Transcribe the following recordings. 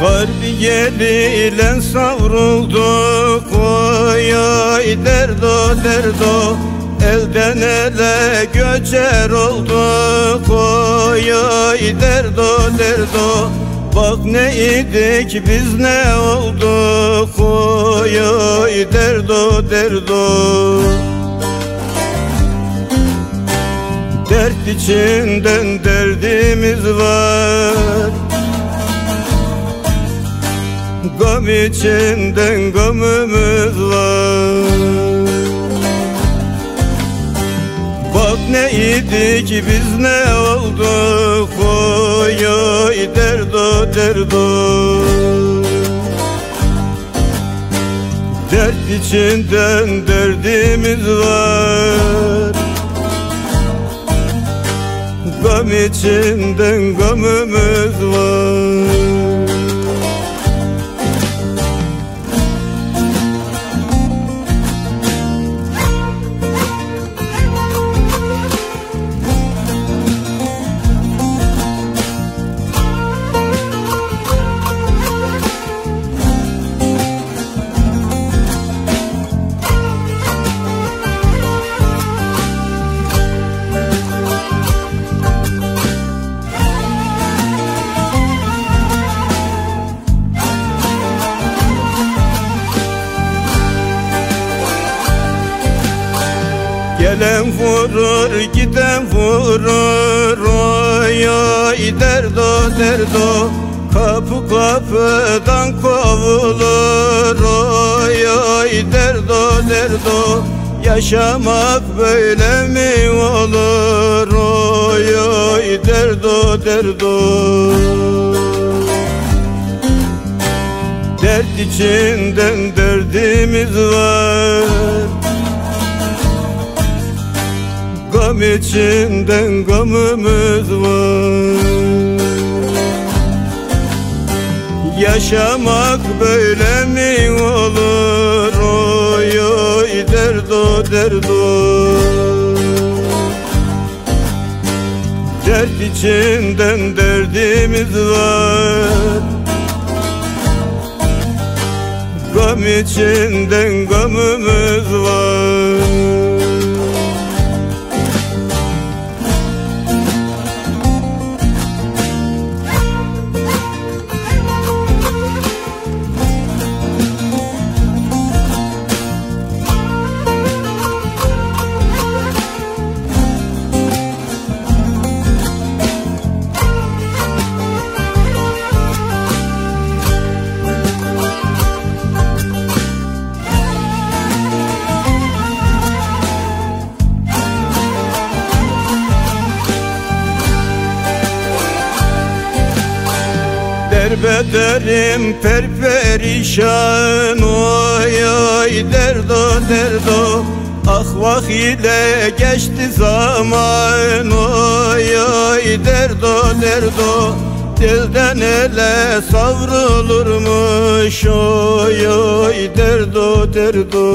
Harbi geliyle savrulduk Oy oy derdo derdo. Elden ele göçer olduk Oy oy derdo derdo. Bak ne idik biz ne olduk Oy oy derdo derdo. Dert içinden derdimiz var Gam içinden gamımız var. Bak ne idik biz ne olduk. Oy oy derdo derdo. Dert içinden derdimiz var. Gam içinden gamımız var Gelen vurur giden vurur. Oy oy derdo derdo Kapı kapıdan kovulur. Oy oy derdo derdo Yaşamak böyle mi olur? Oy oy derdo derdo Dert içinden derdimiz var Gam içinden gamımız var. Yaşamak böyle mi olur? Oy oy derdo derdo Dert içinden derdimiz var. Gam içinden gamımız var Derbederim perperişan. Oy oy derdo derdo. Ah vah ile geçti zaman. Oy oy derdo derdo. Dilden ele savrulurmuş. Oy oy derdo derdo.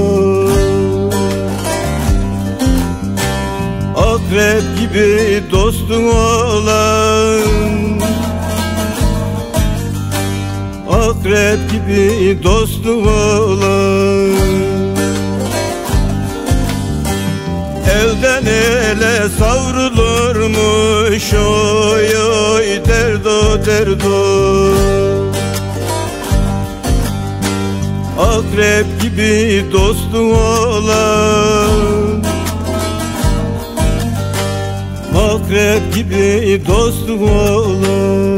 Akrep gibi dostun olan Akrep gibi dostum olan Elden ele savrulurmuş Oy oy derdo derdo. Akrep gibi dostum olan Akrep gibi dostum olan